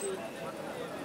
see